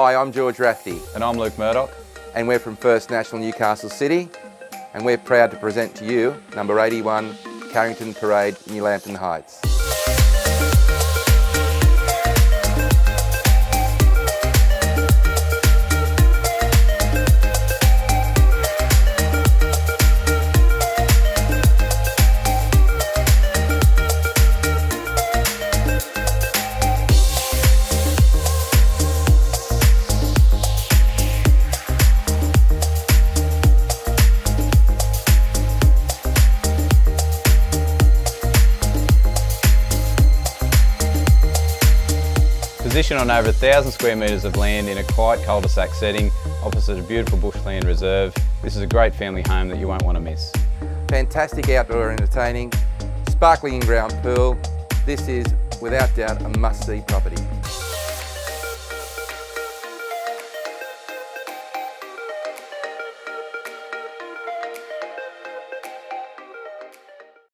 Hi, I'm George Rafty And I'm Luke Murdoch. and we're from First National Newcastle City and we're proud to present to you number 81 Carrington Parade, New Lambton Heights. Positioned on over 1,000 square metres of land in a quiet cul-de-sac setting opposite a beautiful bushland reserve, this is a great family home that you won't want to miss. Fantastic outdoor entertaining, sparkling in-ground pool. This is without doubt a must-see property.